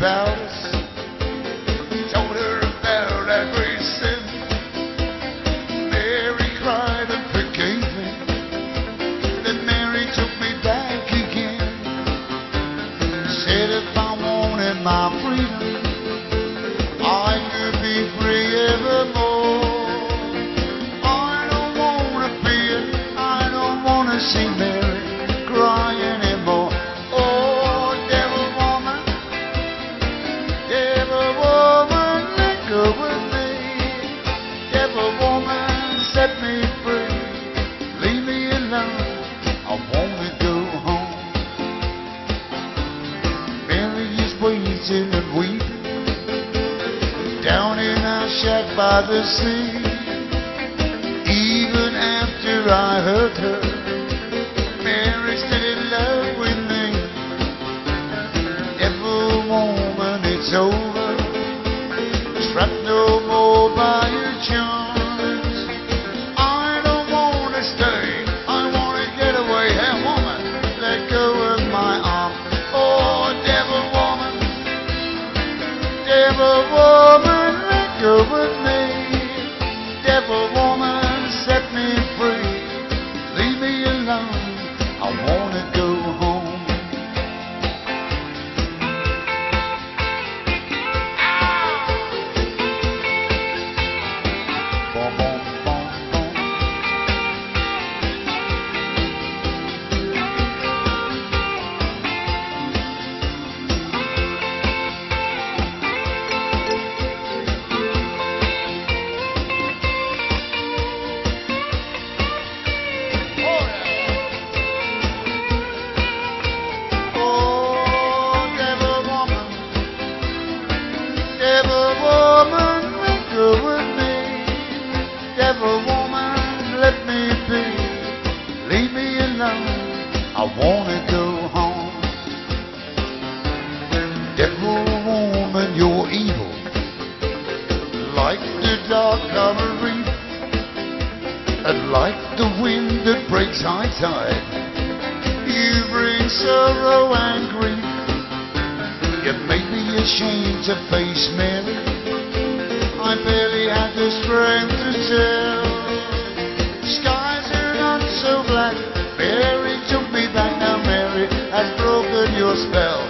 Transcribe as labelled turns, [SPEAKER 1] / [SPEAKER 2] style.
[SPEAKER 1] bells. Told her about every sin. Mary cried and forgave me. Then Mary took me back again. Said if I wanted my freedom, I could be free evermore. I don't wanna be it. I don't wanna see. Set me free. Leave me alone. I wanna go home. Mary is waiting and weeping down in our shack by the sea. Even after I hurt her, Mary's still in love with me. Every woman, it's over. Trapped no devil woman, let go with I wanna go home. Devil woman, you're evil, like the dark cover reef, and like the wind that breaks high tide. You bring sorrow and grief. You make me ashamed to face Mary. I barely had the strength to tell. Skies are not so black. Mary spell.